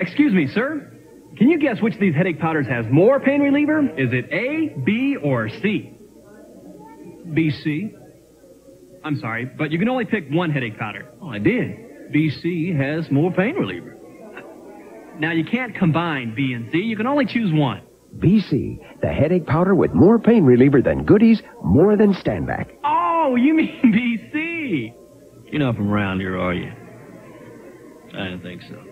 Excuse me, sir. Can you guess which of these headache powders has more pain reliever? Is it A, B, or C? B, C. I'm sorry, but you can only pick one headache powder. Oh, I did. BC has more pain reliever. Now, you can't combine B and C. You can only choose one. BC, the headache powder with more pain reliever than Goody's, more than Stanback. Oh, you mean BC? You're not from around here, are you? I don't think so.